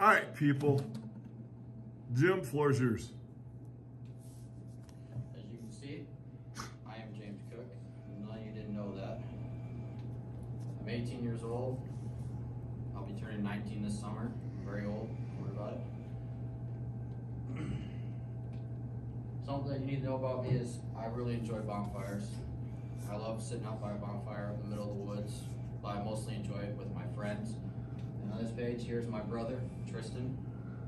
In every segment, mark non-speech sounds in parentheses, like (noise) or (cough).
All right, people. Jim, floor's yours. As you can see, I am James Cook. None of you didn't know that. I'm 18 years old. I'll be turning 19 this summer. I'm very old. Don't worry about it. (clears throat) Something that you need to know about me is I really enjoy bonfires. I love sitting out by a bonfire in the middle of the woods, but I mostly enjoy it with my friends. On this page, here's my brother, Tristan,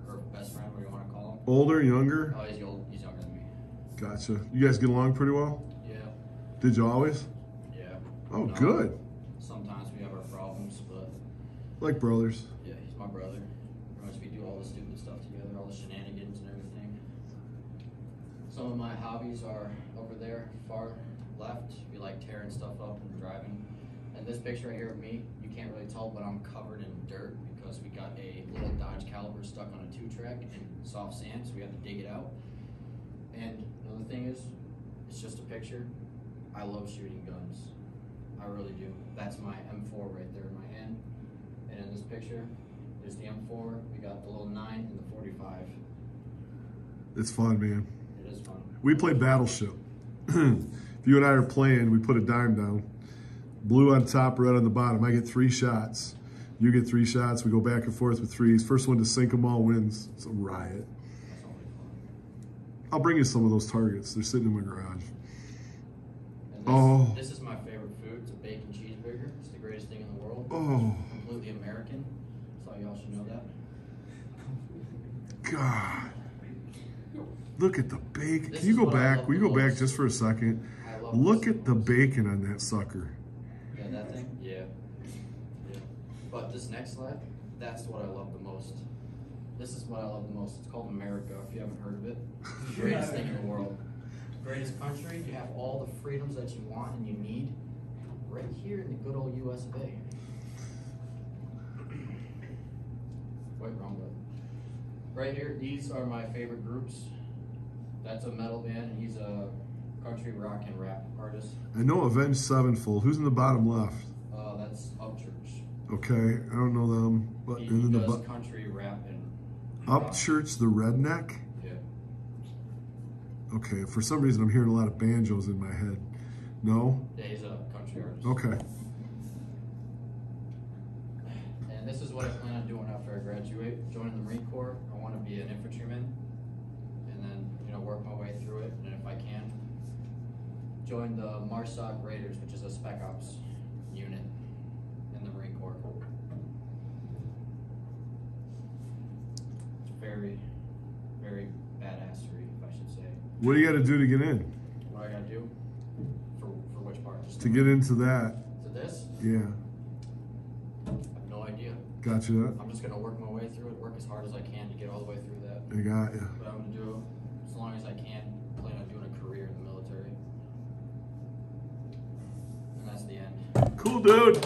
or best friend, whatever you want to call him. Older, younger? Oh, he's old. He's younger than me. Gotcha. You guys get along pretty well? Yeah. Did you always? Yeah. Oh, No. good. Sometimes we have our problems, but Like brothers. yeah, he's my brother. Pretty much we do all the stupid stuff together, all the shenanigans and everything. Some of my hobbies are over there, far left. We like tearing stuff up and driving. And this picture right here of me, you can't really tell, but I'm covered in dirt because we got a little Dodge Caliber stuck on a two-track in soft sand, so we had to dig it out. And another thing is, it's just a picture. I love shooting guns. I really do. That's my M4 right there in my hand. And in this picture, there's the M4. We got the little 9 and the 45. It's fun, man. It is fun. We play Battleship. (clears throat) if you and I are playing, we put a dime down. Blue on top, red on the bottom. I get three shots. You get three shots. We go back and forth with threes. First one to sink them all wins. It's a riot. That's only fun. I'll bring you some of those targets. They're sitting in my garage. This, Oh. this is my favorite food. It's a bacon cheeseburger. It's the greatest thing in the world. Oh, Completely American. So y'all should know that. God. Look at the bacon. This Can you go back? you go back just for a second? Look at the bacon on that sucker. Yeah, that thing? Yeah. Yeah. But this next slide, that's what I love the most. This is what I love the most. It's called America, if you haven't heard of it. Greatest thing in the world. Greatest country. You have all the freedoms that you want and you need right here in the good old US of A. Wait, wrong. Right here, these are my favorite groups. That's a metal band, and he's a country rock and rap artist. I know Avenged Sevenfold. Who's in the bottom left? Okay, I don't know them. But He and then the bu- country rap and. Upchurch, the redneck. Yeah. Okay, for some reason I'm hearing a lot of banjos in my head. No? Yeah, he's a country artist. Okay. And this is what I plan on doing after I graduate. Joining the Marine Corps. I want to be an infantryman, and then you know work my way through it. And if I can, join the MARSOC Raiders, which is a Spec Ops unit in the Marine Corps. It's very, very badassery, if I should say. What do you got to do to get in? What do I gotta do for for which part? Just To get into that? to this? Yeah. I have no idea. Got you that? I'm just gonna work my way through it, work as hard as I can to get all the way through that. I got you. But I'm gonna do as long as I can. Plan on doing a career in the military, and that's the end. Cool, dude.